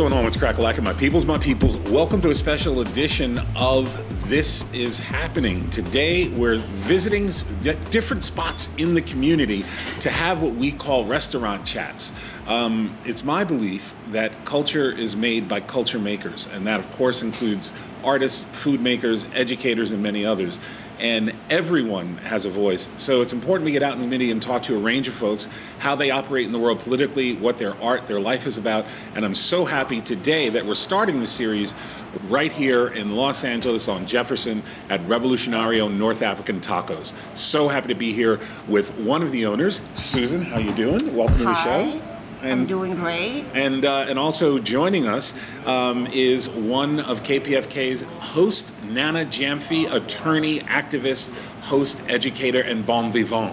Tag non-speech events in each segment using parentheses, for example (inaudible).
Going on? What's crack-a-lackin', my peoples, my peoples? Welcome to a special edition of This Is Happening. Today, we're visiting different spots in the community to have what we call restaurant chats. Um, it's my belief that culture is made by culture makers, and that, of course, includes artists, food makers, educators, and many others and everyone has a voice. So it's important we get out in the community and talk to a range of folks how they operate in the world politically, what their art, their life is about. And I'm so happy today that we're starting the series right here in Los Angeles on Jefferson at Revolucionario North African Tacos. So happy to be here with one of the owners, Susan. How you doing? Welcome to the Hi. Show. I'm doing great. And, uh, and also joining us um, is one of KPFK's host, Nana Gyamfi, attorney, activist, host, educator, and bon vivant.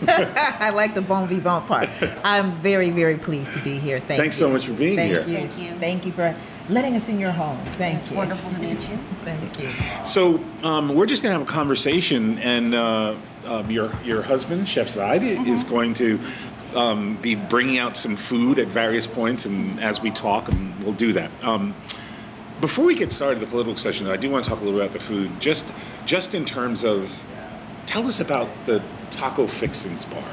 (laughs) I like the bon vivant part. I'm very, very pleased to be here. Thank Thanks you. so much for being Thank here. You. Thank you. Thank you for letting us in your home. Thank It's you. wonderful to meet you. Thank you. So um, we're just going to have a conversation, and uh, um, your your husband, Chef Zadi, is going to um, be bringing out some food at various points, and as we talk, and we'll do that. Um, before we get started the political session, I do want to talk a little bit about the food, just just in terms of tell us about the Taco fixings bar.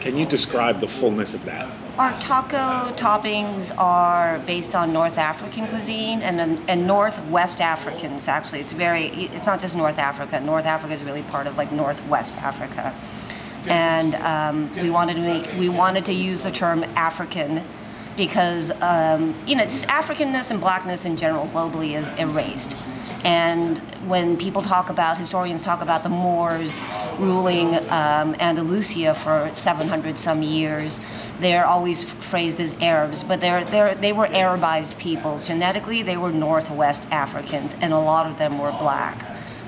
Can you describe the fullness of that? Our taco toppings are based on North African cuisine and and Northwest Africans. Actually, it's very. It's not just North Africa. North Africa is really part of like Northwest Africa, and um, we wanted to make. We wanted to use the term African because um, you know just Africanness and blackness in general globally is erased. And when people talk about, historians talk about the Moors ruling um, Andalusia for 700 some years, they're always phrased as Arabs, but they're, they're, they were Arabized peoples. Genetically, they were Northwest Africans, and a lot of them were black.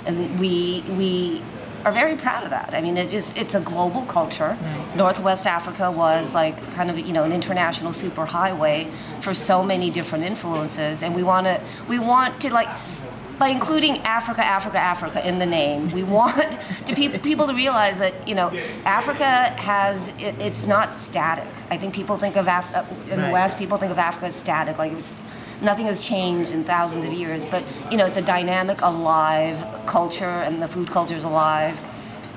And we, we are very proud of that. I mean, it is, it's a global culture. Northwest Africa was like kind of, you know, an international superhighway for so many different influences, and we want to, we want to like, by including Africa, Africa, Africa in the name, we (laughs) want to pe- people to realize that you know Africa has it, it's not static. I think people think of Af- uh, in the Right. West, people think of Africa as static, like it's nothing has changed in thousands of years. But you know, it's a dynamic, alive culture, and the food culture is alive.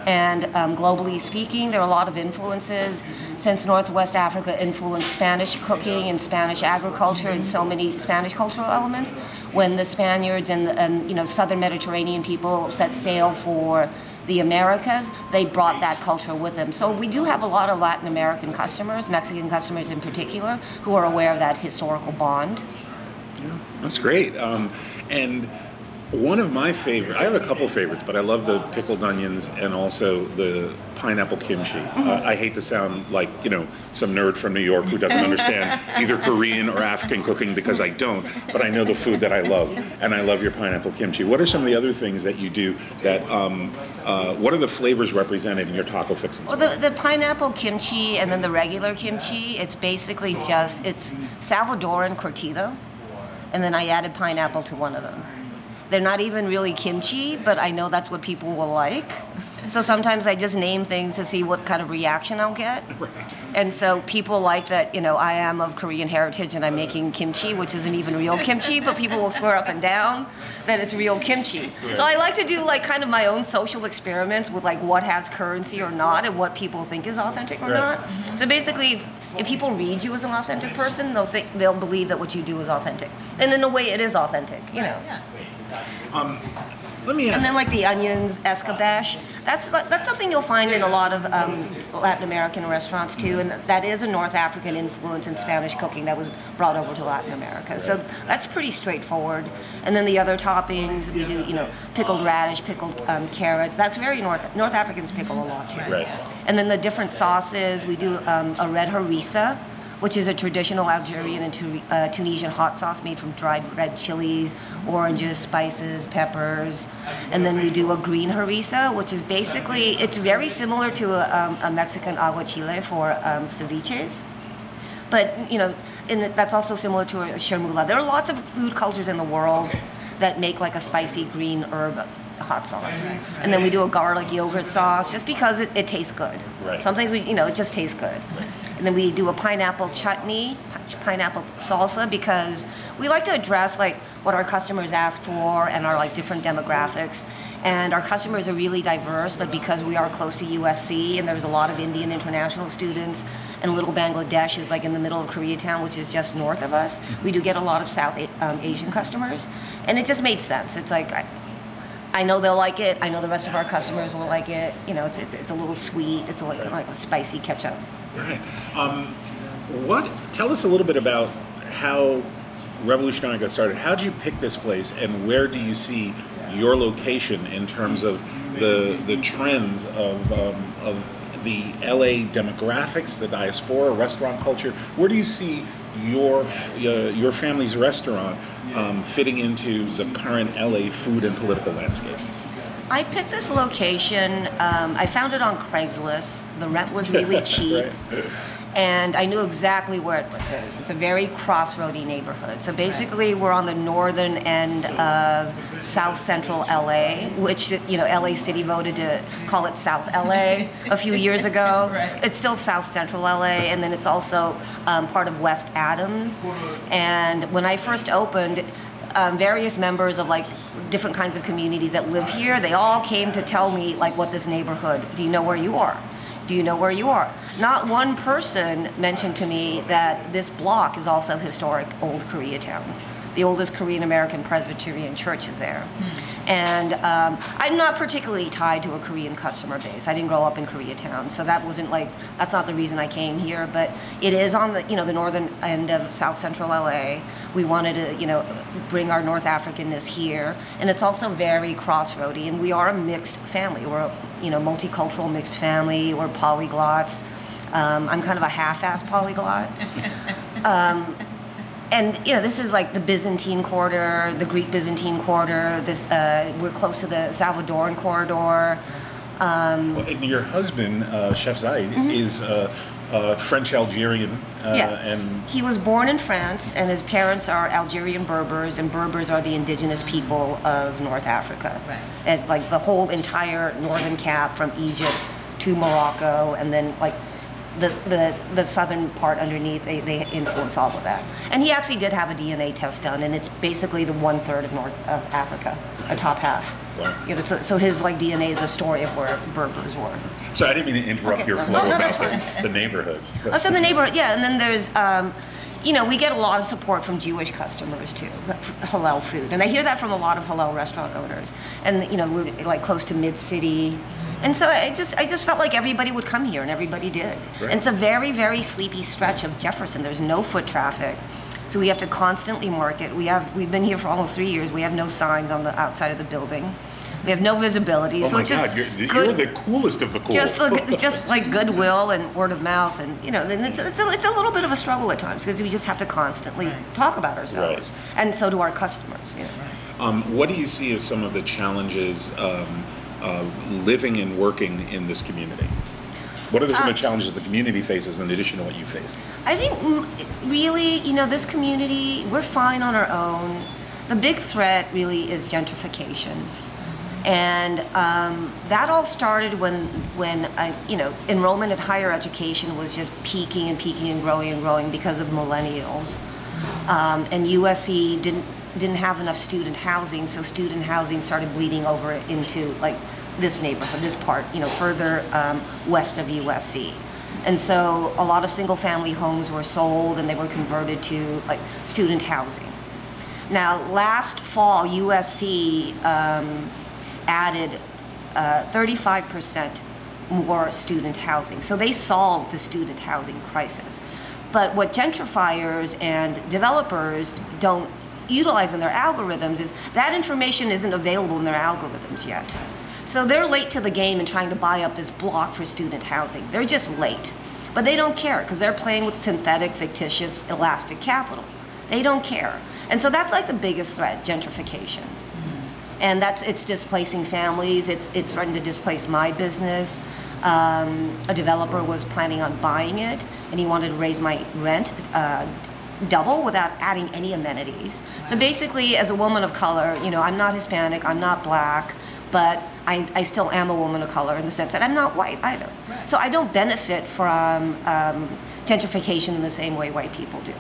And um, globally speaking, there are a lot of influences. Since Northwest Africa influenced Spanish cooking and Spanish agriculture and so many Spanish cultural elements, when the Spaniards and, and you know Southern Mediterranean people set sail for the Americas, they brought that culture with them. So we do have a lot of Latin American customers, Mexican customers in particular, who are aware of that historical bond. That's great. Um, and one of my favorite, I have a couple favorites, but I love the pickled onions and also the pineapple kimchi. Uh, I hate to sound like, you know, some nerd from New York who doesn't understand (laughs) either Korean or African cooking because I don't, but I know the food that I love, and I love your pineapple kimchi. What are some of the other things that you do that, um, uh, what are the flavors represented in your taco fixings? Well, the, the pineapple kimchi and then the regular kimchi, it's basically just, it's Salvadoran curtido, and then I added pineapple to one of them. They're not even really kimchi, but I know that's what people will like. So sometimes I just name things to see what kind of reaction I'll get. And so people like that, you know, I am of Korean heritage and I'm making kimchi, which isn't even real kimchi, but people will swear up and down that it's real kimchi. So I like to do like kind of my own social experiments with like what has currency or not and what people think is authentic or Right. not. So basically, if, if people read you as an authentic person, they'll think they'll believe that what you do is authentic. And in a way, it is authentic, you know. Let me And then like the onions, escabeche, that's that's something you'll find in a lot of um, Latin American restaurants too, and that is a North African influence in Spanish cooking that was brought over to Latin America. So that's pretty straightforward. And then the other toppings we do, you know, pickled radish, pickled um, carrots. That's very North North Africans pickle a lot too. Right. And then the different sauces we do um, a red harissa. Which is a traditional Algerian and Tu- uh, Tunisian hot sauce made from dried red chilies, oranges, spices, peppers, and then we do a green harissa, which is basically it's very similar to a, um, a Mexican aguachile for um, ceviches, but you know, and that's also similar to a chermoula. There are lots of food cultures in the world that make like a spicy green herb hot sauce, and then we do a garlic yogurt sauce just because it, it tastes good. Right. Something we, you know, it just tastes good. And then we do a pineapple chutney, pineapple salsa, because we like to address like what our customers ask for and our like different demographics. And our customers are really diverse, but because we are close to USC and there's a lot of Indian international students, and Little Bangladesh is like in the middle of Koreatown, which is just north of us, we do get a lot of South um, Asian customers, and it just made sense. It's like. I, I know they'll like it. I know the rest of our customers will like it. You know, it's, it's, it's a little sweet. It's a, like, like a spicy ketchup. Right. Um, what? Tell us a little bit about how Revolucionario got started. How did you pick this place, and where do you see your location in terms of the the trends of um, of the LA demographics, the diaspora, restaurant culture? Where do you see your uh, your family's restaurant um, fitting into the current LA food and political landscape? I picked this location. Um, I found it on Craigslist. The rent was really (laughs) cheap. Right. and I knew exactly where it is. It's a very crossroady neighborhood. So basically, we're on the northern end of South Central LA, which you know LA City voted to call it South LA (laughs) a few years ago. It's still South Central LA, and then it's also um, part of West Adams. And when I first opened. Um, various members of like different kinds of communities that live here, they all came to tell me like what this neighborhood. Do you know where you are? Do you know where you are? Not one person mentioned to me that this block is also historic old Koreatown. The oldest Korean American Presbyterian church is there. And um, I'm not particularly tied to a Korean customer base. I didn't grow up in Koreatown, so that wasn't like that's not the reason I came here. But it is on the you know the northern end of South Central LA. We wanted to you know bring our North Africanness here, and it's also very crossroady. And we are a mixed family. We're a you know multicultural mixed family. We're polyglots. Um, I'm kind of a half-ass polyglot. (laughs) Um, and you know this is like the Byzantine quarter, the Greek Byzantine quarter. This uh, we're close to the Salvadoran corridor. Um, Well, and your husband, uh, Chef Zadi, is uh, uh, French Algerian, uh, yeah, and he was born in France, and his parents are Algerian Berbers, and Berbers are the indigenous people of North Africa. Right. And like the whole entire northern cap from Egypt to Morocco, and then like the, the, the southern part underneath, they, they influence all of that. And he actually did have a DNA test done, and it's basically the one third of North of Africa, a top half. Wow. Yeah, so, so his like DNA is a story of where Berbers were. so I didn't mean to interrupt Okay. your flow about the, (laughs) the neighborhood. Oh, so the neighborhood, yeah, and then there's, um, you know, we get a lot of support from Jewish customers too, halal food, and I hear that from a lot of halal restaurant owners, and you know, we're like close to mid city, and so I just, I just felt like everybody would come here, and everybody did. Right. And it's a very, very sleepy stretch of Jefferson. There's no foot traffic. So we have to constantly market. We have we've been here for almost three years. We have no signs on the outside of the building. We have no visibility. oh so my it's just God, you're, you're good- the coolest of the cool. just like (laughs) just like goodwill and word of mouth and you know then it's, it's, a, it's a little bit of a struggle at times because we just have to constantly talk about ourselves and so do our customers you know. um, what do you see as some of the challenges um, of living and working in this community? What are some Uh, of the challenges the community faces in addition to what you face? i think mm, really you know this community we're fine on our own the big threat really is gentrification and um, that all started when when I, you know enrollment at higher education was just peaking and peaking and growing and growing because of millennials um, and USC didn't didn't have enough student housing, so student housing started bleeding over into like this neighborhood, this part, you know, further um, west of USC. And so a lot of single family homes were sold and they were converted to like student housing. Now, last fall, USC um, added uh, 35% more student housing. So they solved the student housing crisis. But what gentrifiers and developers don't utilize in their algorithms is that information isn't available in their algorithms yet. So they're late to the game in trying to buy up this block for student housing. They're just late. But they don't care because they're playing with synthetic, fictitious, elastic capital. They don't care. And so that's like the biggest threat gentrification and that's it's displacing families. It's it's starting to displace my business. Um, a developer was planning on buying it, and he wanted to raise my rent uh, double without adding any amenities. So basically, as a woman of color, you know, I'm not Hispanic, I'm not black, but I, I still am a woman of color in the sense that I'm not white either. So I don't benefit from um, gentrification in the same way white people do.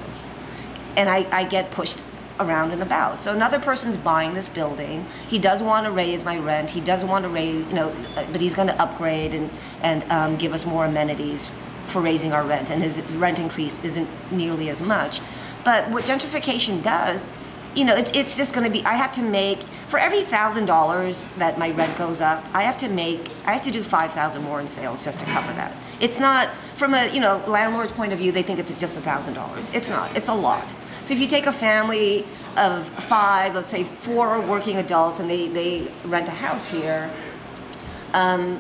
And I, I get pushed around and about. So another person's buying this building. He does want to raise my rent. He doesn't want to raise, you know, but he's going to upgrade and and um, give us more amenities for raising our rent. And his rent increase isn't nearly as much. But what gentrification does, you know, it's it's just going to be. I have to make for every thousand dollars that my rent goes up. I have to make. I have to do five thousand more in sales just to cover that. It's not from a you know landlord's point of view. They think it's just a thousand dollars. It's not. It's a lot. So if you take a family of five, let's say four working adults, and they, they rent a house here, um,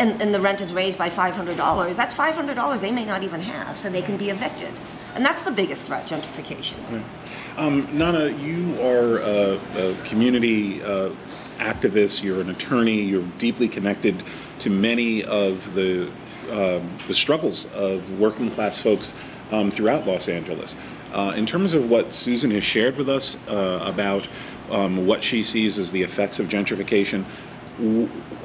and, and the rent is raised by $500, that's $500 they may not even have, so they can be evicted. And that's the biggest threat, gentrification. Um, Nana, you are a, a community uh, activist, you're an attorney, you're deeply connected to many of the, um, the struggles of working class folks um, throughout Los Angeles. Uh, in terms of what Susan has shared with us uh, about um, what she sees as the effects of gentrification,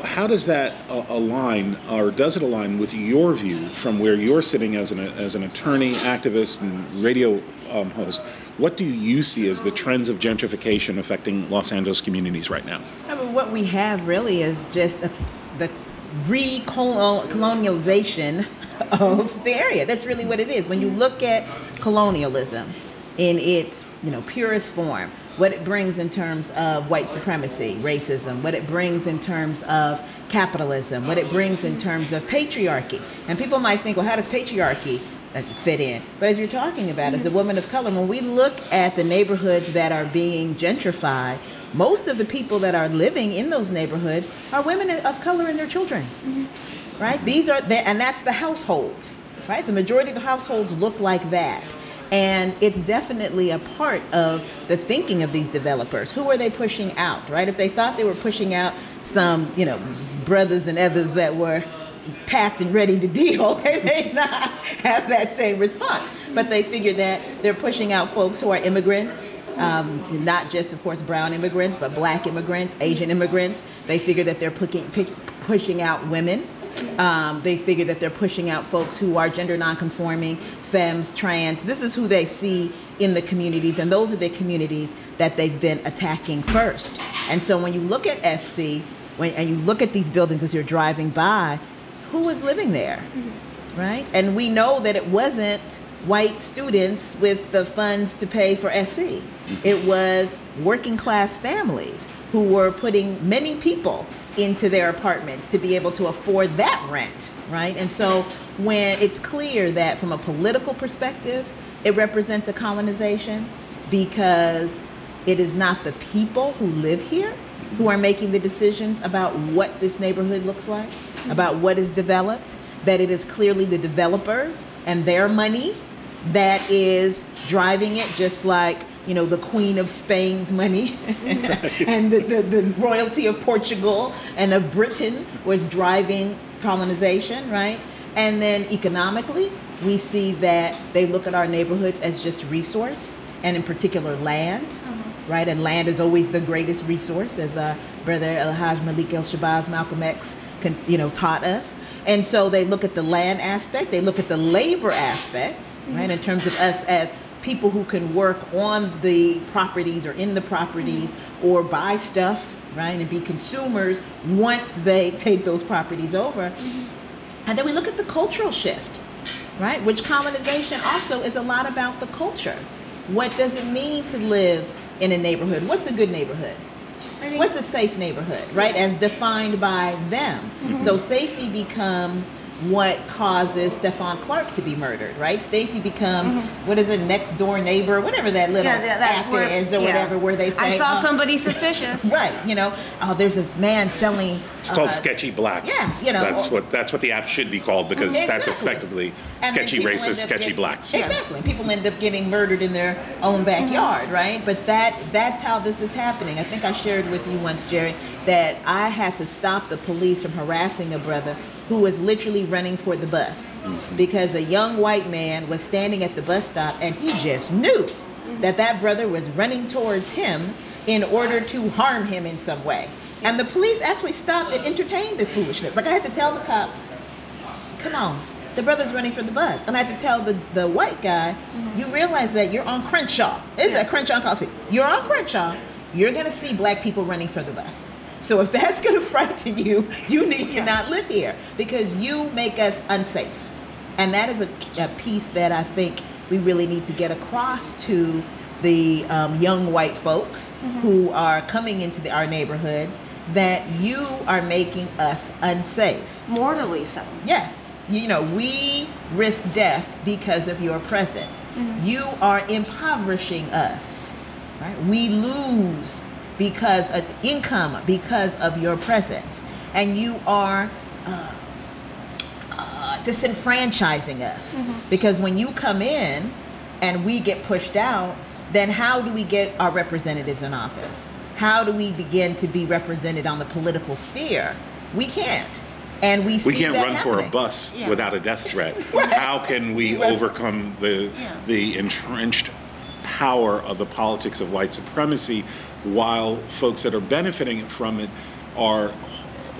how does that align, or does it align with your view from where you're sitting as an, as an attorney, activist, and radio um, host? What do you see as the trends of gentrification affecting Los Angeles communities right now? I mean, what we have really is just a, the recolonialization (laughs) of the area. That's really what it is. When you look at colonialism in its you know purest form, what it brings in terms of white supremacy, racism, what it brings in terms of capitalism, what it brings in terms of patriarchy. And people might think, well, how does patriarchy uh, fit in? But as you're talking about, as a woman of color, when we look at the neighborhoods that are being gentrified, most of the people that are living in those neighborhoods are women of color and their children. Mm-hmm right? These are the, and that's the household, right? The majority of the households look like that. And it's definitely a part of the thinking of these developers. Who are they pushing out, right? If they thought they were pushing out some, you know, brothers and others that were packed and ready to deal, (laughs) they may not have that same response. But they figure that they're pushing out folks who are immigrants, um, not just, of course, brown immigrants, but black immigrants, Asian immigrants. They figure that they're pushing, pushing out women. Um, they figure that they're pushing out folks who are gender nonconforming, femmes, trans. This is who they see in the communities, and those are the communities that they've been attacking first. And so when you look at SC, when, and you look at these buildings as you're driving by, who was living there, mm-hmm. right? And we know that it wasn't white students with the funds to pay for SC. It was working class families who were putting many people into their apartments to be able to afford that rent, right? And so when it's clear that from a political perspective, it represents a colonization because it is not the people who live here who are making the decisions about what this neighborhood looks like, mm-hmm. about what is developed, that it is clearly the developers and their money that is driving it, just like you know, the Queen of Spain's money mm-hmm. (laughs) and the, the, the, royalty of Portugal and of Britain was driving colonization, right? And then economically, we see that they look at our neighborhoods as just resource, and in particular land, uh-huh. right? And land is always the greatest resource, as our brother El Haj Malik El Shabazz, Malcolm X, can, you know, taught us. And so they look at the land aspect, they look at the labor aspect, mm-hmm. right, in terms of us as people who can work on the properties or in the properties mm-hmm. or buy stuff, right, and be consumers once they take those properties over. Mm-hmm. And then we look at the cultural shift, right, which colonization also is a lot about the culture. What does it mean to live in a neighborhood? What's a good neighborhood? What's a safe neighborhood, right, as defined by them? Mm-hmm. So safety becomes what causes Stephon Clark to be murdered, right? Stacy becomes mm-hmm. what is it, next door neighbor, whatever that little yeah, that, app where, is or yeah. whatever, where they say I saw oh, somebody (laughs) suspicious, right? You know, oh, there's this man selling. It's called uh, Sketchy Blacks. Yeah, you know, that's what that's what the app should be called because exactly. that's effectively and sketchy racist, sketchy getting, blacks. Exactly, people end up getting murdered in their own backyard, mm-hmm. right? But that that's how this is happening. I think I shared with you once, Jerry, that I had to stop the police from harassing a brother who was literally running for the bus mm-hmm. because a young white man was standing at the bus stop and he just knew that that brother was running towards him in order to harm him in some way. And the police actually stopped and entertained this foolishness. Like I had to tell the cop, come on, the brother's running for the bus. And I had to tell the, the white guy, Mm-hmm. you realize that you're on Crenshaw. This is a Crenshaw Coliseum. You're on Crenshaw. You're going to see black people running for the bus. So if that's going to frighten you, you need to Yeah. not live here because you make us unsafe. And that is a, a piece that I think we really need to get across to the um, young white folks who are coming into the, our neighborhoods that you are making us unsafe. Mortally so. Yes. You know, we risk death because of your presence. You are impoverishing us. Right? We lose because of income because of your presence. And you are uh, uh, disenfranchising us. Because when you come in and we get pushed out, then how do we get our representatives in office? How do we begin to be represented on the political sphere? We can't. And we see We can't that run for a bus Yeah. without a death threat. (laughs) How can we overcome the Yeah. the entrenched power of the politics of white supremacy while folks that are benefiting from it are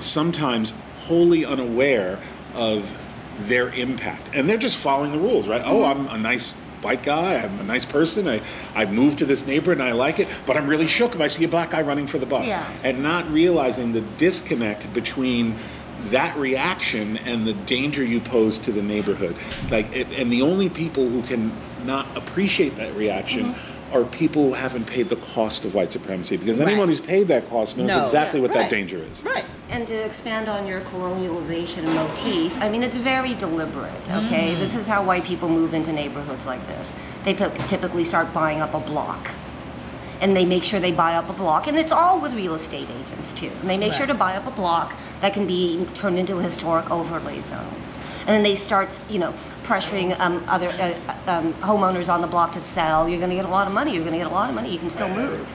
sometimes wholly unaware of their impact. And they're just following the rules right? Oh i'm a nice white guy. I'm a nice person. I i moved to this neighborhood and i like it but i'm really shook if i see a black guy running for the bus. Yeah. and not realizing the disconnect between that reaction and the danger you pose to the neighborhood. Like it, and the only people who can not appreciate that reaction Mm-hmm. Are people who haven't paid the cost of white supremacy because Right. anyone who's paid that cost knows No. exactly what Right. that danger is Right. And to expand on your colonialization motif, I mean, it's very deliberate, okay? Mm-hmm. This is how white people move into neighborhoods like this. They p- typically start buying up a block. And they make sure they buy up a block, and it's all with real estate agents too. And they make sure to buy up a block that can be turned into a historic overlay zone. And then they start, you know, pressuring um, other uh, um, homeowners on the block to sell. You're going to get a lot of money. You're going to get a lot of money. You can still move.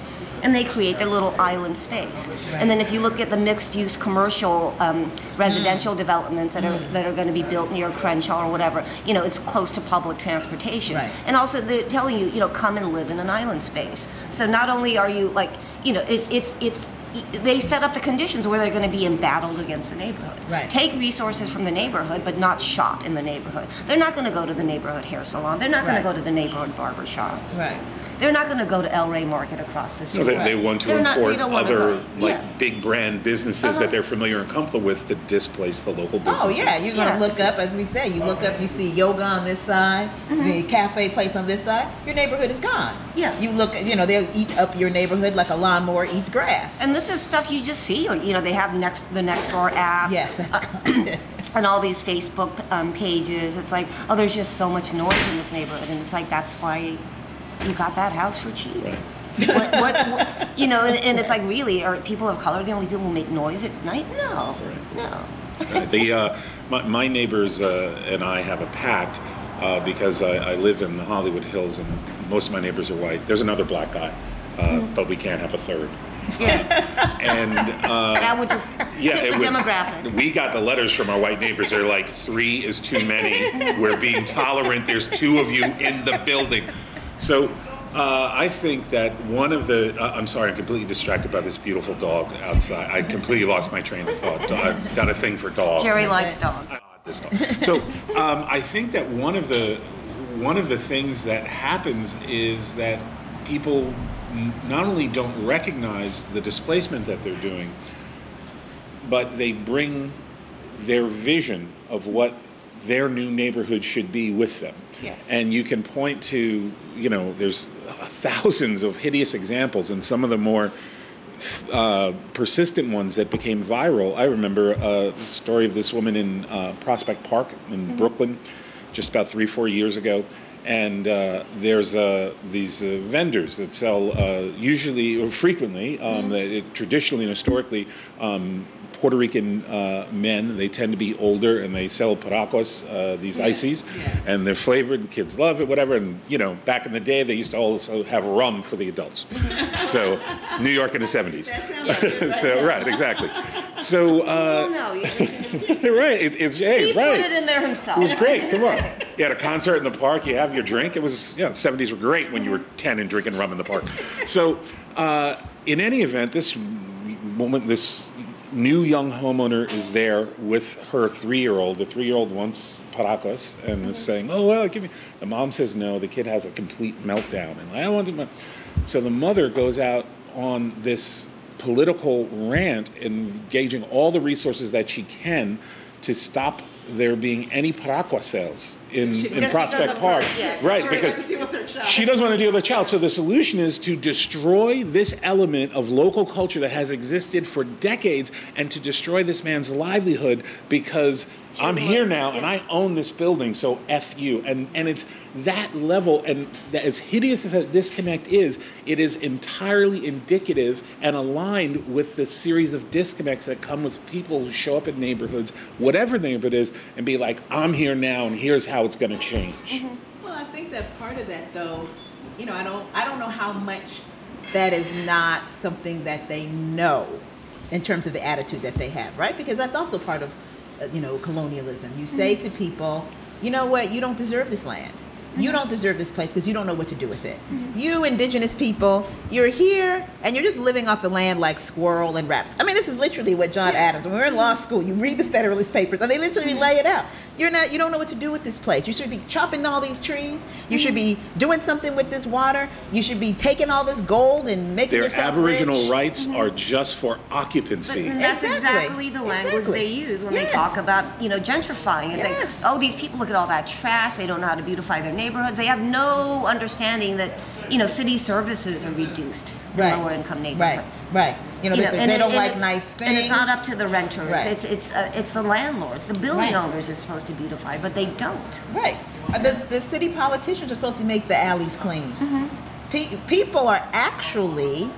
And they create their little island space. And then if you look at the mixed-use commercial um, residential developments that are that are going to be built near Crenshaw or whatever, you know, it's close to public transportation. Right. And also they're telling you, you know, come and live in an island space. So not only are you like, you know, it, it's it's they set up the conditions where they're going to be embattled against the neighborhood. Right. Take resources from the neighborhood, but not shop in the neighborhood. They're not going to go to the neighborhood hair salon. They're not going Right. to go to the neighborhood barber shop. Right. They're not going to go to El Rey Market across the So street. they, they want to They're import don't wanna other like Yeah. big brand businesses Uh-huh. that they're familiar and comfortable with to displace the local businesses. Oh yeah, you're gonna Yeah. look up as we say. You look up, you see yoga on this side, the cafe place on this side. Your neighborhood is gone. Mm-hmm. Yeah. You look, you know, they'll eat up your neighborhood like a lawnmower eats grass. And this is stuff you just see. You know, they have next the next door app. yes, that's (clears throat) and all these Facebook um, pages. It's like, oh, there's just so much noise in this neighborhood, and it's like that's why you got that house for cheap. Right. what, what, what, you know, and, and it's like, really, are people of color the only people who make noise at night? No, Right. no. Uh, the uh, my, my neighbors uh, and I have a pact uh, because I, I live in the Hollywood Hills and most of my neighbors are white. There's another black guy, uh, Mm-hmm. but we can't have a third. Yeah, And uh, that would just yeah, it the would- demographic. We got the letters from our white neighbors. They're like, three is too many. We're being tolerant. There's two of you in the building. So uh, I think that one of the, uh, I'm sorry, I'm completely distracted by this beautiful dog outside. I completely lost my train of thought. (laughs) I've got a thing for dogs. Jerry likes dogs. This dog. So um, I think that one of the one of the things that happens is that people not only don't recognize the displacement that they're doing, but they bring their vision of what their new neighborhood should be with them. Yes. And you can point to, you know, there's thousands of hideous examples, and some of the more uh, persistent ones that became viral. I remember uh, the story of this woman in uh, Prospect Park in Brooklyn, just about three, four years ago. And uh, there's uh, these uh, vendors that sell uh, usually or frequently, um, that it, traditionally and historically, um, Puerto Rican uh, men. They tend to be older and they sell piraguas, uh, these ices, and they're flavored. Kids love it, whatever. And you know, back in the day, they used to also have rum for the adults. (laughs) so, New York in the '70s. (laughs) so right, exactly. So uh, oh no, (laughs) right, it, it's hey, he right. put it in there himself. It was great. Come on. You had a concert in the park. You have your drink. It was yeah. The seventies were great when you were ten and drinking rum in the park. So, uh, in any event, this woman, this new young homeowner is there with her three-year-old. The three-year-old wants piraguas and is mm-hmm. saying, "Oh well, give me." The mom says no. The kid has a complete meltdown and I want the. So the mother goes out on this political rant, engaging all the resources that she can to stop there being any piragua sales in, in Prospect Park. Right, because she doesn't want to deal with the child. So the solution is to destroy this element of local culture that has existed for decades and to destroy this man's livelihood because I'm here now and I own this building, so F you. And and it's that level and that as hideous as that disconnect is, it is entirely indicative and aligned with the series of disconnects that come with people who show up in neighborhoods, whatever neighborhood is, and be like, I'm here now and here's how it's gonna change. Mm-hmm. Well, I think that part of that though, you know, I don't I don't know how much that is not something that they know in terms of the attitude that they have, right? Because that's also part of uh, you know, colonialism. You say mm-hmm. to people, you know what, you don't deserve this land. You mm-hmm. don't deserve this place because you don't know what to do with it. Mm-hmm. You indigenous people, you're here and you're just living off the land like squirrel and rabbits. I mean, this is literally what John yeah. Adams, when we were in law school, you read the Federalist Papers and they literally mm-hmm. lay it out. You're not, you don't know what to do with this place. You should be chopping all these trees. You should be mm-hmm. doing something with this water. You should be taking all this gold and making Their yourself Aboriginal rich. rights mm-hmm. are just for occupancy. But that's Exactly. exactly, the language Exactly. they use when Yes. they talk about, you know, gentrifying. It's Yes. like, oh, these people look at all that trash. They don't know how to beautify their neighborhoods. They have no understanding that, you know, city services are reduced in Right. lower income neighborhoods. right. right. You know, You and they don't like nice things. And it's not up to the renters. Right. It's it's uh, it's the landlords, the building Right. owners are supposed to beautify, but they don't. Right. Uh, The, the city politicians are supposed to make the alleys clean. Mm-hmm. Pe- people are actually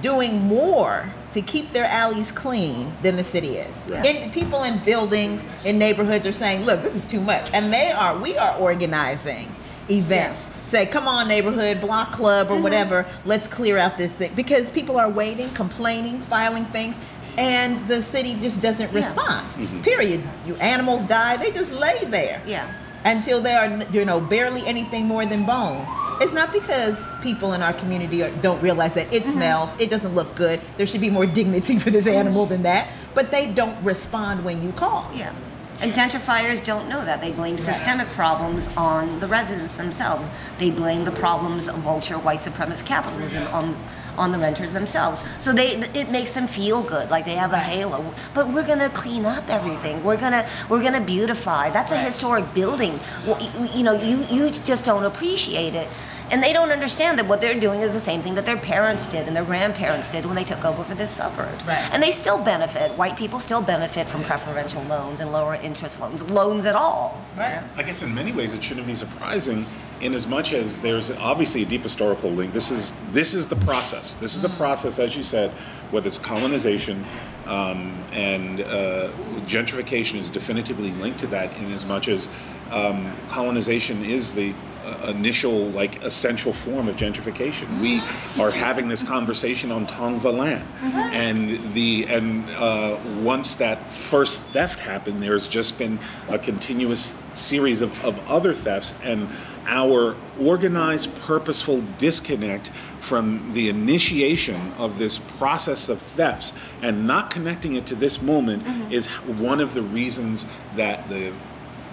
doing more to keep their alleys clean than the city is. Yeah. And people in buildings, in neighborhoods are saying, look, this is too much. And they are, we are organizing events. Say, come on, neighborhood, block club, Mm-hmm. or whatever, let's clear out this thing. Because people are waiting, complaining, filing things, and the city just doesn't Yeah. respond. Mm-hmm. Period. You animals die, they just lay there Yeah. until they are you know barely anything more than bone it's not because people in our community are, don't realize that it mm-hmm. smells it doesn't look good there should be more dignity (laughs) for this mm-hmm. animal than that but they don't respond when you call Yeah. And gentrifiers don't know that. They blame systemic problems on the residents themselves. They blame the problems of vulture white supremacist capitalism on on the renters themselves. So they it makes them feel good, like they have a halo. But we're gonna clean up everything. We're gonna we're gonna beautify. That's a historic building. Well, you, you know, you you just don't appreciate it. And they don't understand that what they're doing is the same thing that their parents did and their grandparents did when they took over for the suburbs. Right. And they still benefit. White people still benefit from preferential loans and lower interest loans, loans at all. right I guess in many ways it shouldn't be surprising, in as much as there's obviously a deep historical link. This is this is the process. This is the process, as you said, whether it's colonization um, and uh, gentrification is definitively linked to that. In as much as um, colonization is the initial, like essential form of gentrification. We are having this conversation on Tongva land, and the and uh, once that first theft happened, there's just been a continuous series of, of other thefts, and our organized, purposeful disconnect from the initiation of this process of thefts and not connecting it to this moment is one of the reasons that the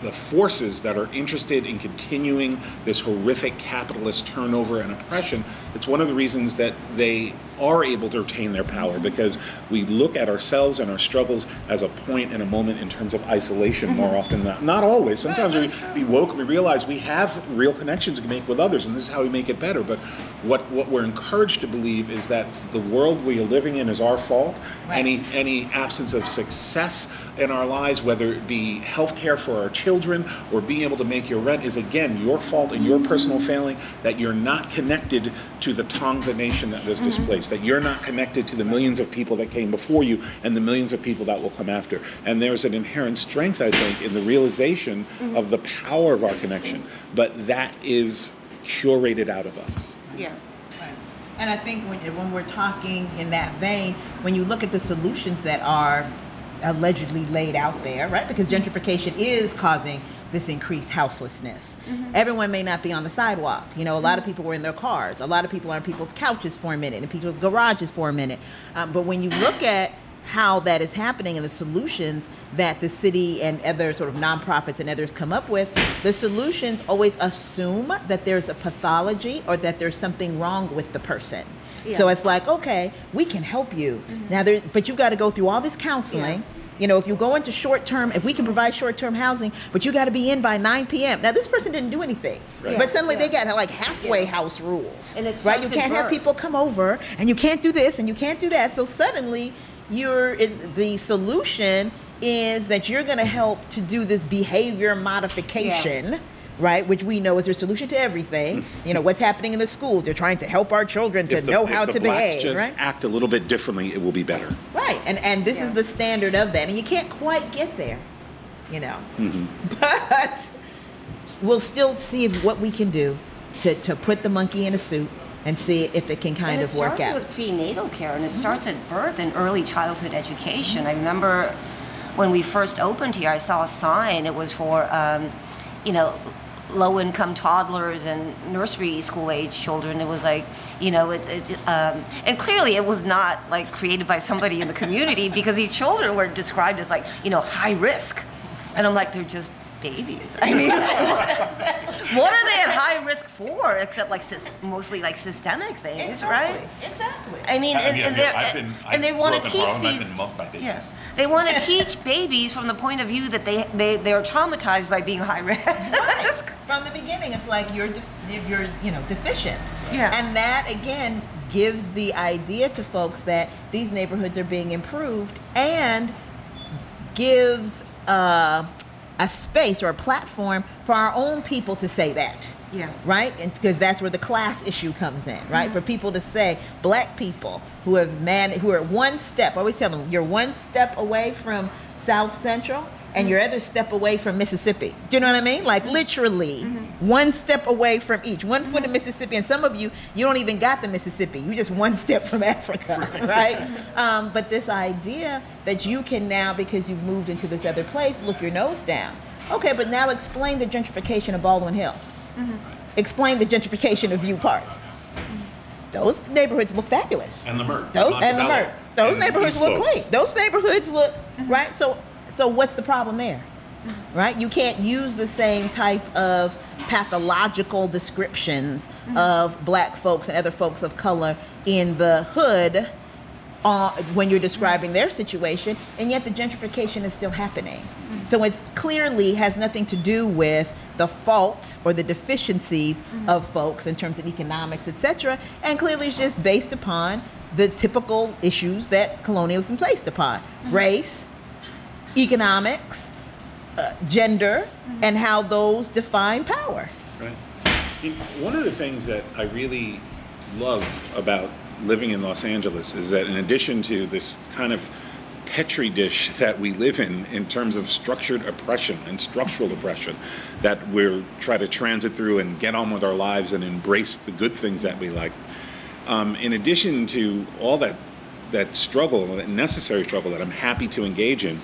the forces that are interested in continuing this horrific capitalist turnover and oppression, it's one of the reasons that they are able to retain their power because we look at ourselves and our struggles as a point and a moment in terms of isolation more mm-hmm. often than not. Not always. Sometimes we, we woke we realize we have real connections we can make with others and this is how we make it better. But what, what we're encouraged to believe is that the world we are living in is our fault. Right. Any any absence of success in our lives, whether it be health care for our children or being able to make your rent, is again your fault and your personal failing that you're not connected to the Tongva nation that was mm-hmm. displaced, that you're not connected to the millions of people that came before you and the millions of people that will come after. And there's an inherent strength, I think, in the realization mm-hmm. of the power of our connection. But that is curated out of us. Yeah. Right. And I think when, when we're talking in that vein, when you look at the solutions that are allegedly laid out there, right? Because mm-hmm. gentrification is causing this increased houselessness. Mm-hmm. Everyone may not be on the sidewalk. You know, a lot of mm-hmm. people were in their cars. A lot of people are on people's couches for a minute and people's garages for a minute. Um, but when you look at how that is happening and the solutions that the city and other sort of nonprofits and others come up with, the solutions always assume that there's a pathology or that there's something wrong with the person. So it's like, okay, we can help you. Mm-hmm. Now there but you've got to go through all this counseling. You know, if you go into short term, if we can provide short term housing, but you got to be in by 9 p.m. Now, this person didn't do anything, Right. but suddenly they got like halfway Yeah. house rules. And it right? You can't have people come over, and you can't do this, and you can't do that. So suddenly, you're it, the solution is that you're going to help to do this behavior modification. Right, which we know is their solution to everything. (laughs) You know what's happening in the schools. They're trying to help our children to the- know how the to behave. just Right, act a little bit differently, it will be better. Right, and and this is the standard of that, and you can't quite get there, you know. Mm-hmm. (laughs) But we'll still see if, what we can do to, to put the monkey in a suit and see if it can kind of it work starts with prenatal care, and it starts at birth and early childhood education. I remember when we first opened here, I saw a sign. It was for, um, you know, low-income toddlers and nursery school-age children. It was like, you know, it's, it, um, and clearly it was not like created by somebody in the community because these children were described as like, you know, high risk, and I'm like, they're just babies. I mean, (laughs) what are they at high risk for? Except like sys- mostly like systemic things, right? Exactly. I mean, I and, mean, and, yeah, they're, I've been- and they want to teach Harlem, I've these. been mugged by babies. Yes, they want to teach babies from the point of view that they they they are traumatized by being high risk. (laughs) From the beginning, it's like you're def- you're you know deficient. Yeah. And that again gives the idea to folks that these neighborhoods are being improved and gives uh, a space or a platform for our own people to say that. Yeah. Right? And because that's where the class issue comes in, right? Mm-hmm. For people to say, black people who have man who are one step, I always tell them, you're one step away from South Central and you're other step away from Mississippi. Do you know what I mean? Like literally mm-hmm. one step away from each. One foot in Mississippi. And some of you, you don't even got the Mississippi. You just one (laughs) step from Africa, right? Um, but this idea that you can now, because you've moved into this other place, look your nose down. Okay, but now explain the gentrification of Baldwin Hills. Mm-hmm. Explain the gentrification of View Park. Those neighborhoods look fabulous. And Leimert. Those Montebello, and Leimert. Those and neighborhoods look clean. Those neighborhoods look mm-hmm. right. So so what's the problem there? Right? You can't use the same type of pathological descriptions of black folks and other folks of color in the hood uh, when you're describing their situation, and yet the gentrification is still happening. So it clearly has nothing to do with the fault or the deficiencies of folks in terms of economics, etc. And clearly it's just based upon the typical issues that colonialism placed upon race, economics, uh, gender, and how those define power. Right. One of the things that I really love about living in Los Angeles is that in addition to this kind of petri dish that we live in in terms of structured oppression and structural oppression that we're trying to transit through and get on with our lives and embrace the good things that we like um, in addition to all that that struggle, that necessary struggle that I'm happy to engage in,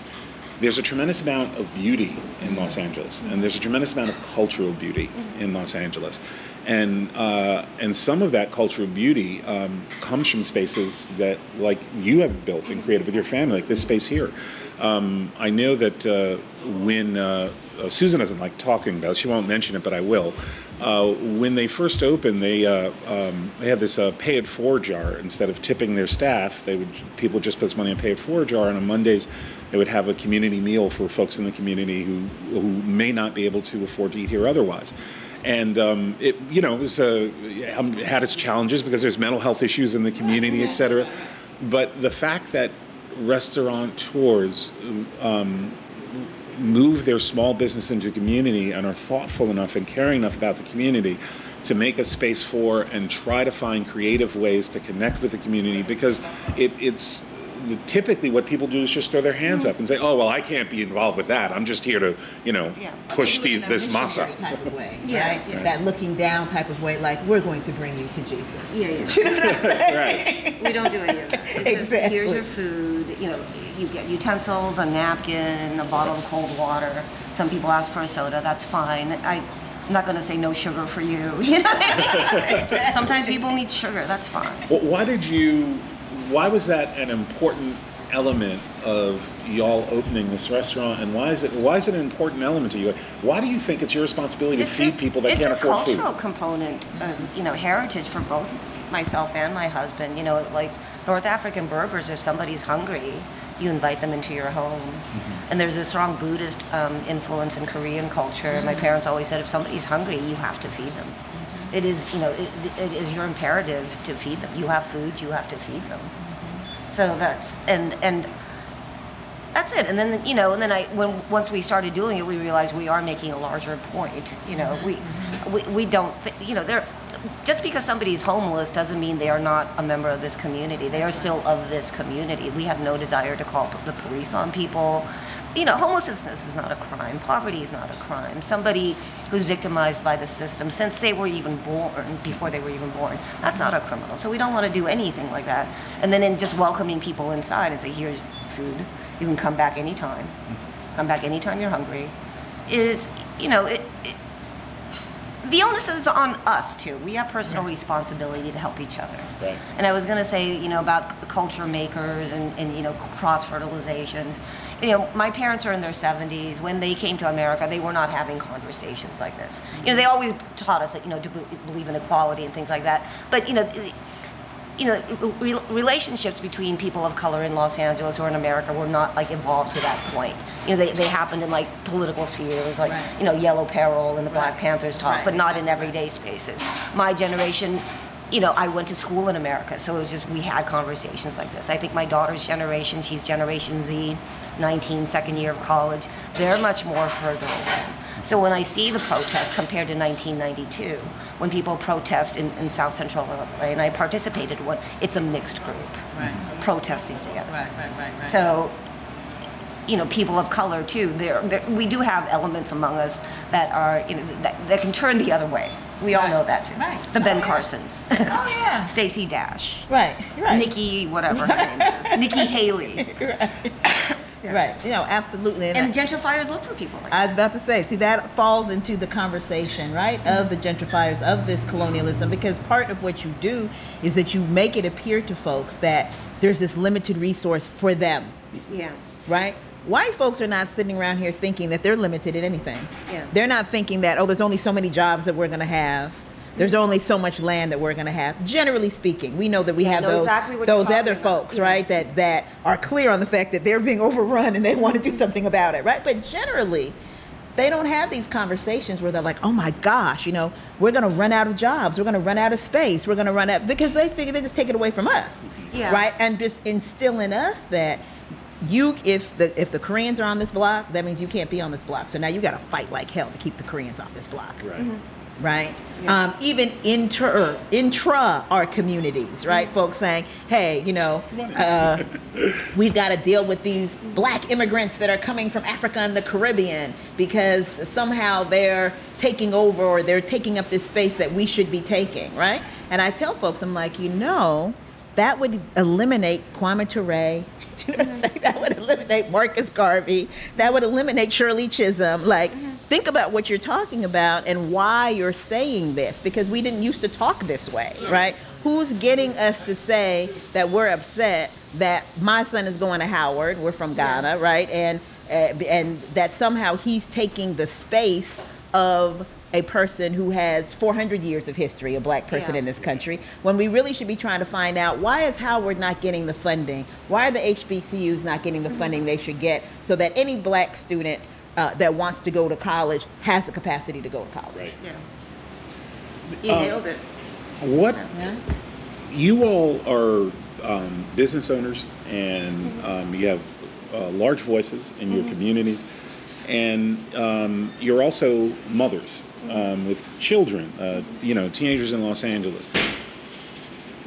there's a tremendous amount of beauty in Los Angeles, and there's a tremendous amount of cultural beauty in Los Angeles, and uh, and some of that cultural beauty um, comes from spaces that like you have built and created with your family, like this space here. Um, I know that uh, when uh, uh, Susan doesn't like talking about it, she won't mention it, but I will. Uh, when they first opened, they uh, um, they had this uh, pay it forward jar instead of tipping their staff. They would people would just put this money in a pay it forward jar, and on Mondays they would have a community meal for folks in the community who who may not be able to afford to eat here otherwise. And um, it you know it was uh, um, had its challenges because there's mental health issues in the community, et cetera. But the fact that restaurateurs um, move their small business into community and are thoughtful enough and caring enough about the community to make a space for and try to find creative ways to connect with the community because it, it's typically what people do is just throw their hands up and say, "Oh well, I can't be involved with that. I'm just here to, you know, Yeah. push the, In a this missionary masa." type of way, Yeah, (laughs) right? yeah. That looking down type of way, like we're going to bring you to Jesus. Yeah, yeah. (laughs) (laughs) right. We don't do any of that. It's just, Exactly. here's your food. You know, you get utensils, a napkin, a bottle of cold water. Some people ask for a soda. That's fine. I, I'm not going to say no sugar for you. You know I mean? Sometimes people need sugar. That's fine. Well, why did you? Why was that an important element of y'all opening this restaurant, and why is it why is it an important element to you? Why do you think it's your responsibility to feed a, people that can't afford food? It's a cultural component of you know heritage for both myself and my husband. You know, like North African Berbers, if somebody's hungry, you invite them into your home. Mm-hmm. And there's a strong Buddhist um, influence in Korean culture. Mm-hmm. My parents always said, if somebody's hungry, you have to feed them. It is, you know, it, it is your imperative to feed them. You have food, you have to feed them. Mm-hmm. So that's and and that's it. And then you know, and then I when once we started doing it, we realized we are making a larger point. You know, we we, we don't th- you know they're just because somebody's homeless doesn't mean they are not a member of this community. They are still of this community. We have no desire to call the police on people. You know, homelessness is not a crime. Poverty is not a crime. Somebody who's victimized by the system since they were even born, before they were even born, that's not a criminal. So we don't want to do anything like that. And then in just welcoming people inside and say, here's food. You can come back anytime. Come back anytime you're hungry. Is, you know, it, it the onus is on us too. We have personal mm-hmm. responsibility to help each other. Right. And I was going to say, you know, about culture makers and, and you know, cross fertilizations. You know, my parents are in their 70s. When they came to America, they were not having conversations like this. You know, they always taught us that, you know, to be- believe in equality and things like that. But, you know, you know, re- relationships between people of color in Los Angeles or in America were not like evolved to that point. You know, they, they happened in like political spheres, like Right. you know, Yellow Peril and the Black Right. Panthers talk, Right, but not in everyday spaces. My generation, you know, I went to school in America, so it was just we had conversations like this. I think my daughter's generation, she's Generation Z, 19, second year of college, they're much more further along. So when I see the protests compared to 1992, when people protest in, in South Central LA, and I participated in one, it's a mixed group Right. protesting together. Right, right, right, right. So, you know, people of color too. There, we do have elements among us that are, you know, that, that can turn the other way. We all Right. know that too. Right. The Ben Oh, yeah. Carsons, oh yeah. (laughs) Stacey Dash, Right, right. Nikki, whatever her name is, (laughs) Nikki Haley, Right. You know, absolutely. and the gentrifiers look for people like. I was about to say, see, that falls into the conversation, right, of mm-hmm. the gentrifiers, of this colonialism, because part of what you do is that you make it appear to folks that there's this limited resource for them, Yeah. right? White folks are not sitting around here thinking that they're limited in anything. Yeah. They're not thinking that, oh, there's only so many jobs that we're going to have. There's only so much land that we're going to have. Generally speaking, we know that we Yeah, have know those exactly those other about. folks, Yeah. right? That that are clear on the fact that they're being (laughs) overrun and they want to do something about it, right? But generally, they don't have these conversations where they're like, "Oh my gosh, you know, we're going to run out of jobs. We're going to run out of space. We're going to run out because they figure they just take it away from us, Yeah. right? And just instill in us that you, if the if the Koreans are on this block, that means you can't be on this block. So now you got to fight like hell to keep the Koreans off this block Right. Mm-hmm. Right? Yeah. Um, even inter intra our communities, right? Folks saying, "Hey, you know, uh, we've got to deal with these black immigrants that are coming from Africa and the Caribbean because somehow they're taking over or they're taking up this space that we should be taking, right?" And I tell folks, I'm like, you know, that would eliminate Kwame Ture. (laughs) You know what I'm saying? That would eliminate Marcus Garvey. That would eliminate Shirley Chisholm. Like, think about what you're talking about and why you're saying this because we didn't used to talk this way, right? Who's getting us to say that we're upset that my son is going to Howard? We're from Ghana, right? And uh, and that somehow he's taking the space of a person who has 400 years of history, a black person Yeah. in this country, when we really should be trying to find out why is Howard not getting the funding? Why are the HBCUs not getting the funding they should get so that any black student uh, that wants to go to college has the capacity to go to college? Right. Yeah. You Um, nailed it. What Yeah? you all are um, business owners and um, you have uh, large voices in your communities, and um, you're also mothers um, with children, uh, you know, teenagers in Los Angeles.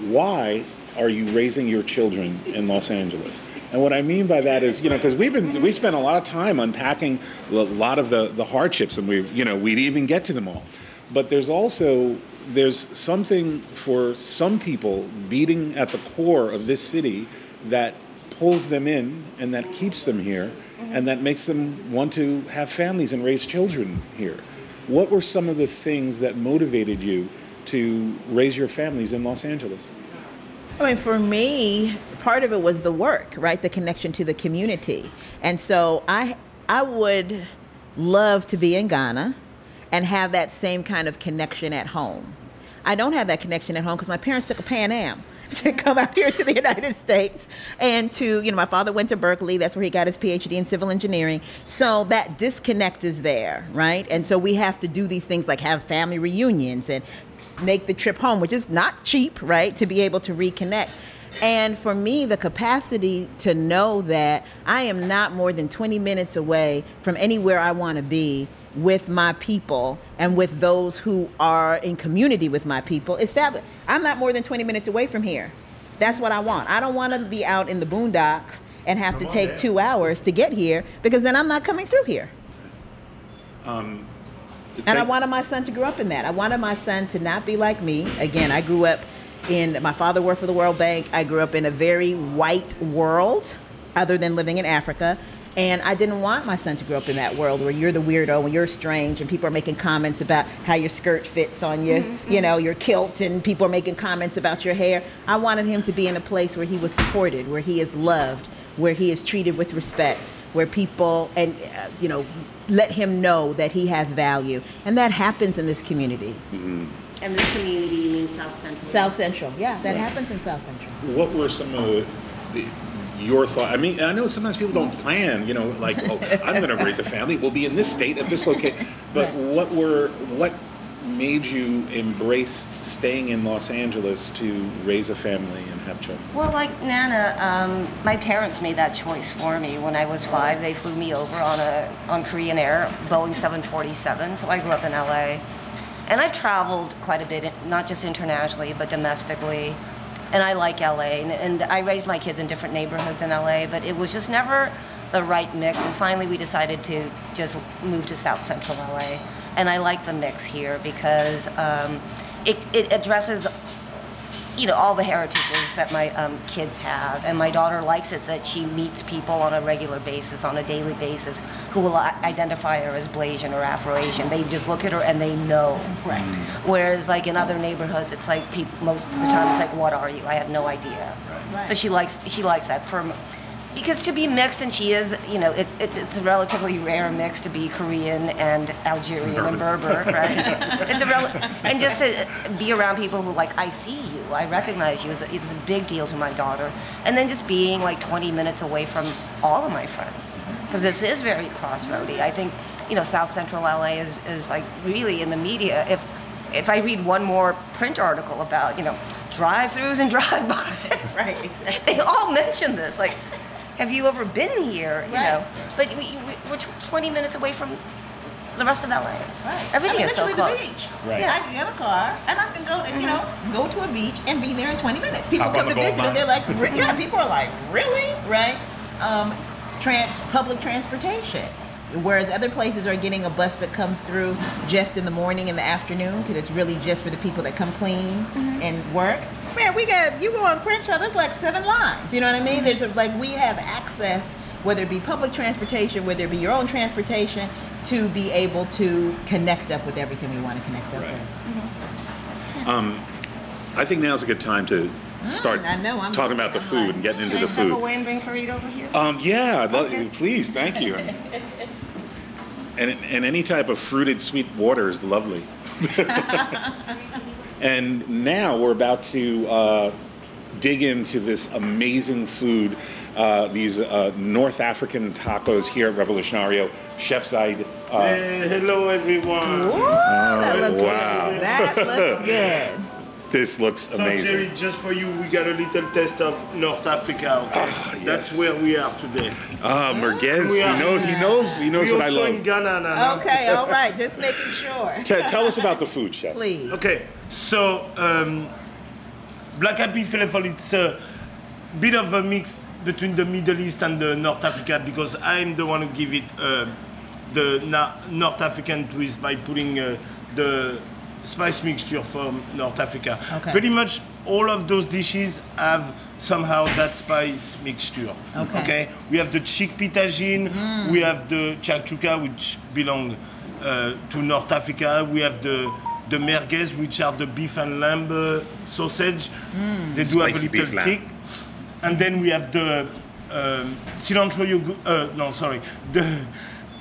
Why are you raising your children in Los Angeles? And what I mean by that is, you know, because we've been we spent a lot of time unpacking a lot of the the hardships, and we, you know, we'd even get to them all. But there's also there's something for some people beating at the core of this city that pulls them in and that keeps them here mm-hmm. and that makes them want to have families and raise children here. What were some of the things that motivated you to raise your families in Los Angeles? I mean, for me, part of it was the work, right? The connection to the community. And so I, I would love to be in Ghana and have that same kind of connection at home. I don't have that connection at home because my parents took a Pan Am (laughs) to come out here to the United States and to, you know, my father went to Berkeley. That's where he got his PhD in civil engineering. So that disconnect is there, right? And so we have to do these things like have family reunions and make the trip home, which is not cheap, right? To be able to reconnect. And for me, the capacity to know that I am not more than 20 minutes away from anywhere I want to be with my people and with those who are in community with my people is fabulous. I'm not more than 20 minutes away from here. That's what I want. I don't want to be out in the boondocks and have to take two hours to get here because then I'm not coming through here. Um, And I wanted my son to grow up in that. I wanted my son to not be like me. Again, I grew up in, my father worked for the World Bank. I grew up in a very white world, other than living in Africa. And I didn't want my son to grow up in that world where you're the weirdo and you're strange and people are making comments about how your skirt fits on you, you know, your kilt, and people are making comments about your hair. I wanted him to be in a place where he was supported, where he is loved, where he is treated with respect, where people and uh, you know let him know that he has value, and that happens in this community. Mm-hmm. And this community means South Central. South Central, yeah, that happens in South Central. What were some of the, the your thought? I mean, I know sometimes people don't plan. You know, like, oh, I'm going to raise a family. We'll be in this state at this location. But Right. what were what made you embrace staying in Los Angeles to raise a family and have children? Well, like Nana, um, my parents made that choice for me when I was five. They flew me over on a on Korean Air, Boeing 747. So I grew up in LA, and I've traveled quite a bit, not just internationally but domestically. And I like LA, and, and I raised my kids in different neighborhoods in LA, but it was just never the right mix. And finally, we decided to just move to South Central LA, and I like the mix here because um, it, it addresses you know all the heritages that my um, kids have. And my daughter likes it that she meets people on a regular basis on a daily basis who will identify her as blasian or afro-asian. They just look at her and they know. Right. Whereas like in other neighborhoods it's like most of the time it's like what are you? I have no idea. Right. so she likes she likes that. From because to be mixed and she is you know it's it's it's a relatively rare mix to be Korean and Algerian and Berber right? (laughs) It's a rel- and just to be around people who like I see you I recognize you It's a, is a big deal to my daughter. And then just being like 20 minutes away from all of my friends. Mm-hmm. Because this is very crossroady. I think you know South Central LA is is like really in the media. If if I read one more print article about you know drive-throughs and drive-bys. Right, (laughs) they all mention this. Like, have you ever been here? You Right. know, but we, we, we're tw- 20 minutes away from the rest of LA. Right. Everything I mean, is so literally close. The beach. Right. Yeah, I can get a car and I can go and you know go to a beach and be there in 20 minutes. People Hop come to visit Mine. and they're like, "Re- yeah. (laughs) People are like, really, right? Um, trans public transportation. Whereas other places are getting a bus that comes through just in the morning and the afternoon because it's really just for the people that come clean mm-hmm. and work. Man, we got you go on Crenshaw. There's like seven lines. You know what I mean? There's a, like we have access, whether it be public transportation, whether it be your own transportation, to be able to connect up with everything we want to connect up Right. with. Mm-hmm. Um, I think now's a good time to mm, start I know, I'm- talking about the food and getting Should into I the step food. away and bring Farid over here? Um, yeah, Okay. please, thank you. (laughs) And, and any type of fruited sweet water is lovely. (laughs) and now we're about to uh, dig into this amazing food, uh, these uh, North African tacos here at Revolucionario. Chef's Zadi, uh, Hey, hello everyone. Ooh, that looks wow. (laughs) good. That looks good. This looks So Jerry, amazing. just for you, we got a little taste of North Africa. Okay? Ah, That's where we are today. Ah, Merguez, he knows, he knows, he knows we what I also in love. Ghana now. Okay, all right. Just making sure. (laughs) Te- tell us about the food, Chef. Please. Okay, so um, Black Happy Falafel, it's a bit of a mix between the Middle East and the North Africa because I'm the one who give it uh, the na- North African twist by putting uh, the spice mixture from North Africa. Okay. Pretty much all of those dishes have somehow that spice mixture. Okay. We have the chickpea tagine, we have the chakchuka, which belong uh, to North Africa. We have the the merguez, which are the beef and lamb uh, sausage. They do have a Spicy beef little lamb. kick. And then we have the um, cilantro yogurt. Uh, no, sorry, (laughs) the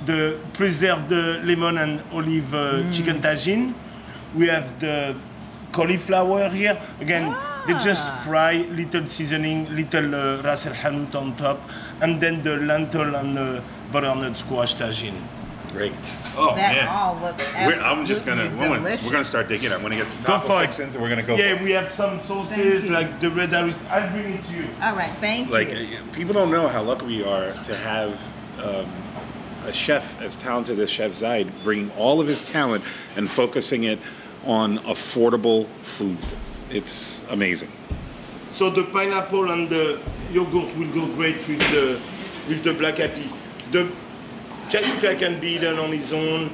the preserved uh, lemon and olive uh, chicken tagine. We have the cauliflower here. Again, they just fry little seasoning, little uh, ras el hanout on top, and then the lentil and the butternut squash tagine. Great. Oh That man. all looks We're, I'm just gonna absolutely we're, delicious. we're gonna start digging. I'm gonna get some Go taco for it. fixins and we're gonna go. Yeah, for it. we have some sauces like the red harissa. I'll bring it to you. All right, thank like you. uh, people don't know how lucky we are to have um, a chef as talented as Chef Zadi bringing all of his talent and focusing it on affordable food. It's amazing. So the pineapple and the yogurt will go great with the with the black happy. The chachika can be eaten on its own.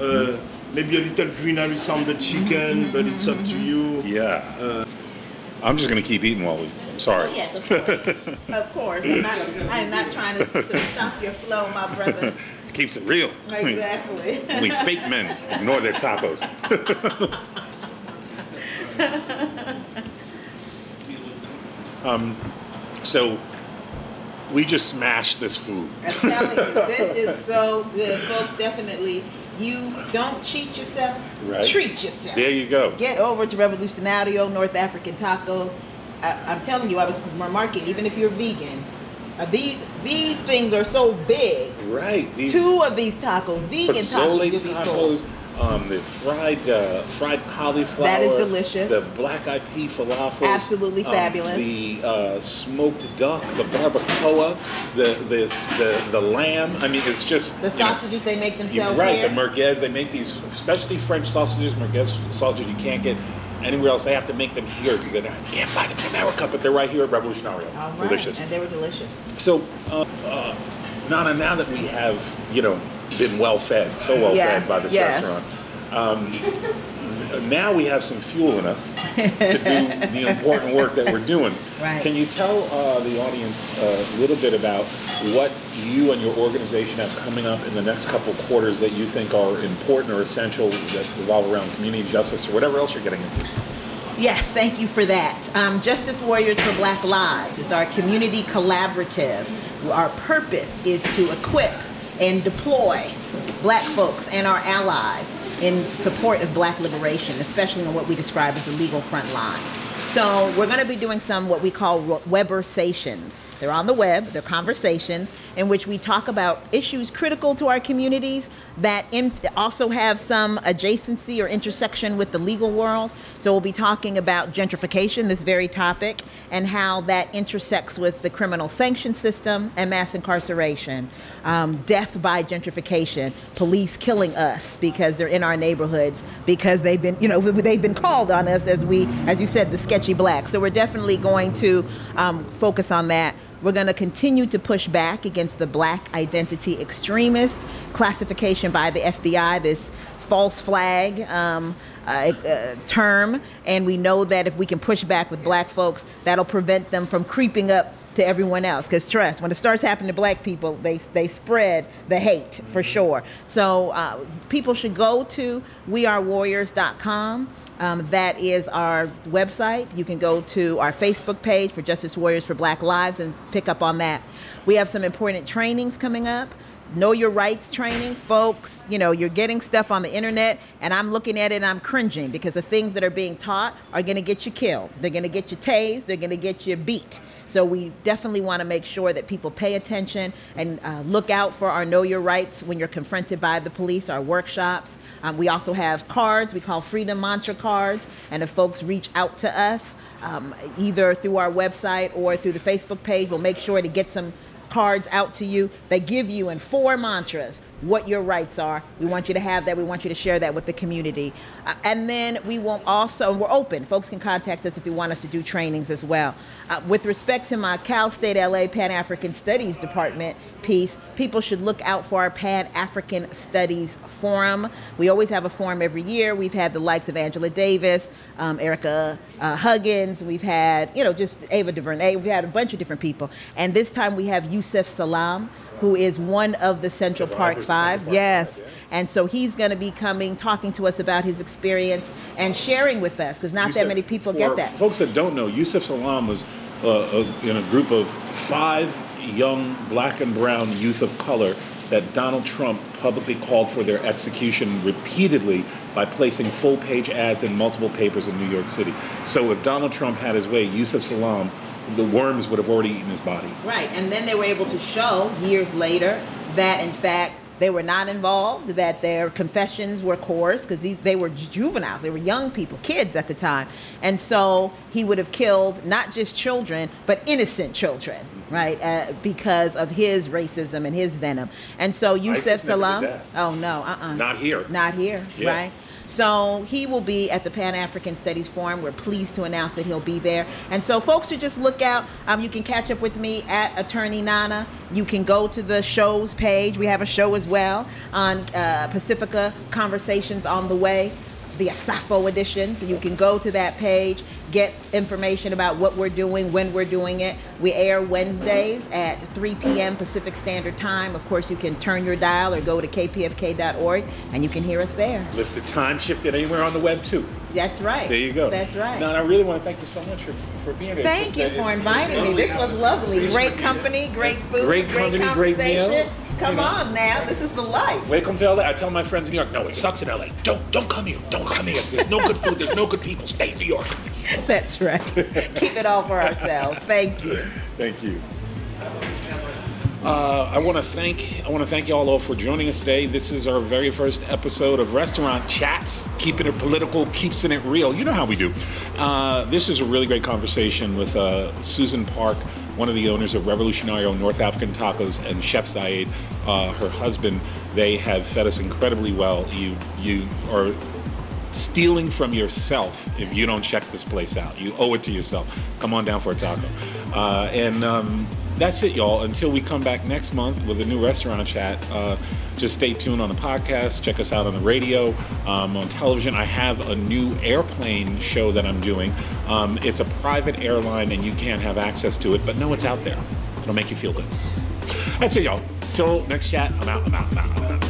Uh, maybe a little green iris on the chicken, but it's up to you. Yeah. Uh, I'm just gonna keep eating while we. I'm sorry. Oh, yes, of course. (laughs) of course. I'm not, I'm not trying to, to stop your flow, my brother. (laughs) Keeps it real. Exactly. Only fake men ignore their tacos. (laughs) um, so we just smashed this food. I'm telling you, (laughs) this is so good. Folks, definitely, you don't cheat yourself, Right. treat yourself. There you go. Get over to Revolucionario North African Tacos. I, I'm telling you, I was remarking, even if you're vegan, these these things are so big. Right. These Two of these tacos, vegan tacos, tacos, um, the fried uh, fried cauliflower. That is delicious. The black eyed pea falafels. Absolutely um, fabulous. The uh, smoked duck, the barbacoa, the the the, the lamb. I mean, it's just The you know, sausages they make themselves right. here. The merguez, they make these, especially French sausages, merguez sausages you can't get anywhere else. They have to make them here because they can't find them in America, but they're right here at Revolucionario. All right, Delicious. And they were delicious. So, uh, uh, Nana, now that we have, you know, been well fed, so well Yes, fed by this yes. restaurant, um, now we have some fuel in us to do (laughs) the important work that we're doing. Right. Can you tell uh, the audience a little bit about what you and your organization have coming up in the next couple quarters that you think are important or essential that revolve around community justice or whatever else you're getting into? Yes, thank you for that. Um, Justice Warriors for Black Lives is our community collaborative. Our purpose is to equip and deploy black folks and our allies in support of black liberation, especially on what we describe as the legal front line. So we're going to be doing some what we call Webersations. They're on the web, they're conversations in which we talk about issues critical to our communities that also have some adjacency or intersection with the legal world. So we'll be talking about gentrification, this very topic, and how that intersects with the criminal sanction system and mass incarceration, um, death by gentrification, police killing us because they're in our neighborhoods because they've been, you know, they've been called on us as we, as you said, the sketchy black. So we're definitely going to um, focus on that. We're going to continue to push back against the black identity extremist classification by the FBI, this false flag um, uh, uh, term. And we know that if we can push back with black folks, that'll prevent them from creeping up to everyone else. Because trust, when it starts happening to black people, they, they spread the hate for sure. So uh, people should go to wearewarriors.com. Um, that is our website. You can go to our Facebook page for Justice Warriors for Black Lives and pick up on that. We have some important trainings coming up. Know your rights training, folks. You know, you're getting stuff on the internet, and I'm looking at it and I'm cringing because the things that are being taught are going to get you killed. They're going to get you tased. They're going to get you beat. So we definitely want to make sure that people pay attention and uh, look out for our Know Your Rights when you're confronted by the police, our workshops. Um, we also have cards we call Freedom Mantra cards. And if folks reach out to us, um, either through our website or through the Facebook page, we'll make sure to get some cards out to you that give you in four mantras what your rights are. We want you to have that. We want you to share that with the community. Uh, and then we will also, we're open. Folks can contact us if you want us to do trainings as well. Uh, with respect to my Cal State LA Pan African Studies Department piece, people should look out for our Pan African Studies Forum. We always have a forum every year. We've had the likes of Angela Davis, um, Ericka uh, Huggins, we've had, you know, just Ava DuVernay, we've had a bunch of different people. And this time we have Yusef Salaam who is one of the Central Park Five. Yes. And so he's going to be coming, talking to us about his experience and sharing with us because not that many people get that. Folks that don't know, Yusef Salaam was uh, uh, in a group of five young black and brown youth of color that Donald Trump publicly called for their execution repeatedly by placing full page ads in multiple papers in New York City. So if Donald Trump had his way, Yusef Salaam, the worms would have already eaten his body. Right, and then they were able to show years later that in fact they were not involved, that their confessions were coerced because they were juveniles, they were young people, kids at the time, and so he would have killed not just children but innocent children, right, uh, because of his racism and his venom. And so Yusef Salaam, oh no, uh-uh, Not here. not here, Yeah. right? So he will be at the Pan African Studies Forum. We're pleased to announce that he'll be there. And so folks should just look out. Um, you can catch up with me at Attorney Nana. You can go to the show's page. We have a show as well on uh, Pacifica Conversations on the way, the Asafo edition. So you can go to that page, get information about what we're doing, when we're doing it. We air Wednesdays at 3 p.m. Pacific Standard Time. Of course, you can turn your dial or go to kpfk.org and you can hear us there. If the time shifted anywhere on the web too. That's right. There you go. That's right. Now, I really want to thank you so much for, for being here. Thank you for inviting me. This was lovely. Great company, great food, Great great, company, great conversation. meal. Come You know. on now, this is the life. Welcome to LA. I tell my friends in New York, no, it sucks in LA. Don't don't come here. Don't come here. There's no good food. There's no good people. Stay in New York. (laughs) That's right. Keep it all for ourselves. Thank you. Thank you. Uh, I want to thank I want to thank you all for joining us today. This is our very first episode of Restaurant Chats, keeping it political, keeping it real. You know how we do. Uh, this is a really great conversation with uh, Susan Park, one of the owners of Revolucionario North African Tacos, and Chef Saeed, uh, her husband. They have fed us incredibly well. You you are stealing from yourself if you don't check this place out. You owe it to yourself. Come on down for a taco. Uh, and um, that's it, y'all. Until we come back next month with a new restaurant chat, uh, just stay tuned on the podcast. Check us out on the radio, um, on television. I have a new airplane show that I'm doing. Um, it's a private airline and you can't have access to it, but know it's out there. It'll make you feel good. That's it, y'all. Till next chat, I'm out, I'm out, I'm out. I'm out.